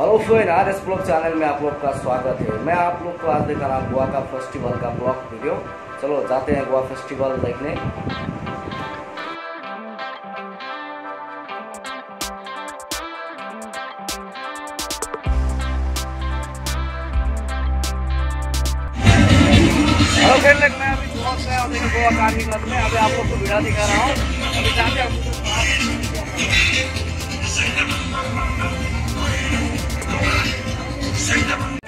Hello friend, आज इस blog channel में आप लोग का स्वागत है। मैं आप लोग को आज दिखा रहा गोवा का फेस्टिवल का ब्लॉग वीडियो चलो, जाते हैं गोवा फेस्टिवल देखने। हेलो फ्रेंड, मैं अभी पहुँच गया हूँ गोवा में अभी आप लोग को वीडियो दिखा रहा हूँ। अभी जाते हैं। see them.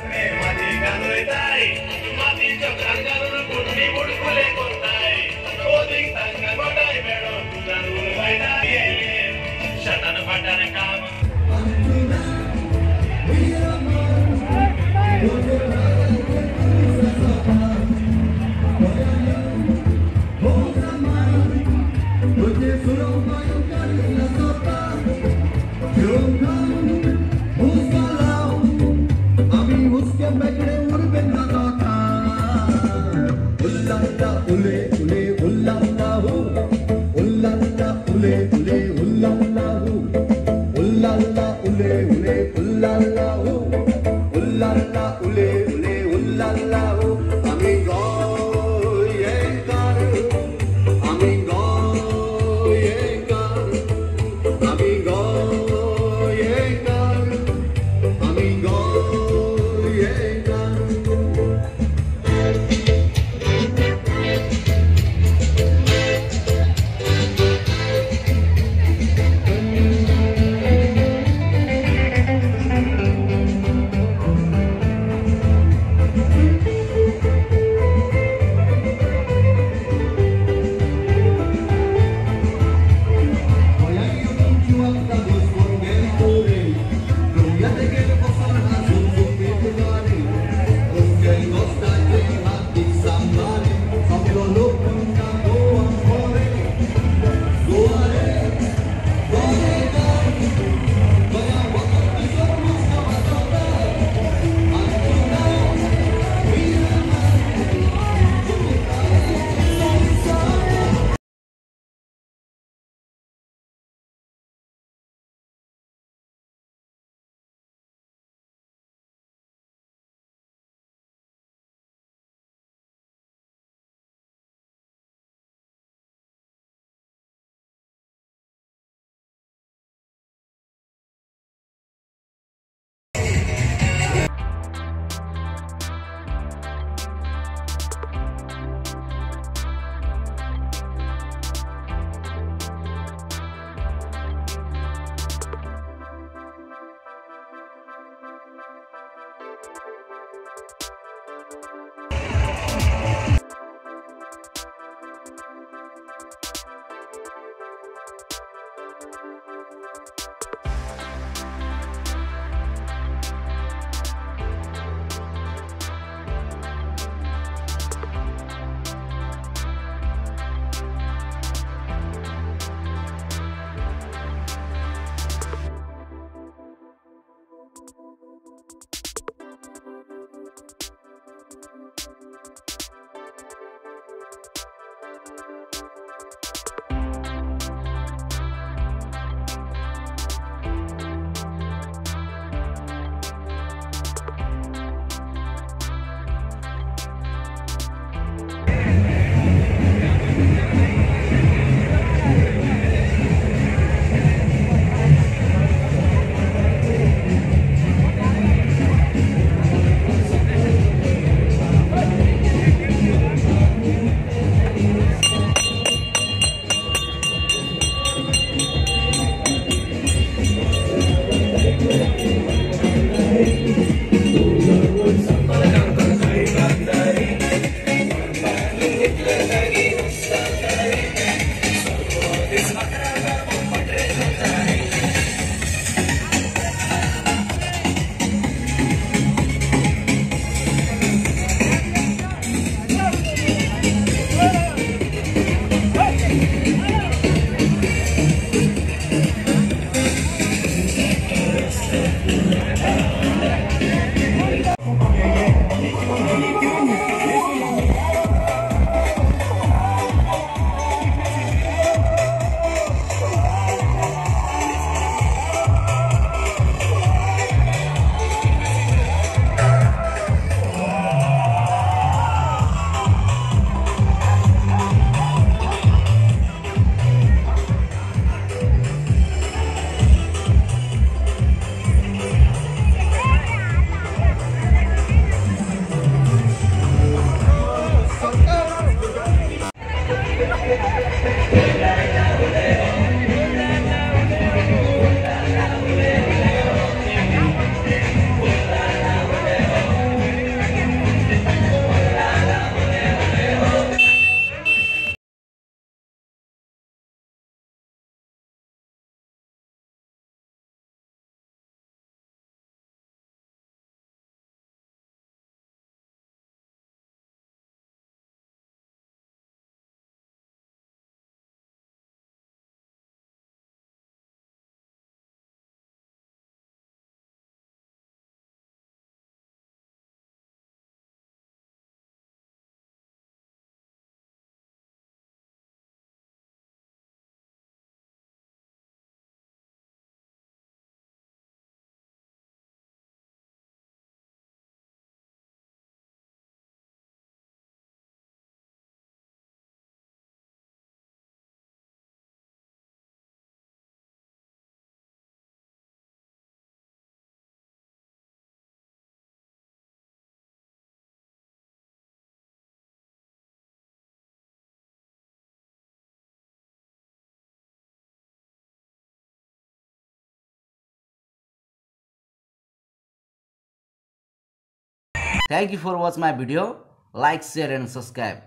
Thank you for watching my video. Like, share and subscribe.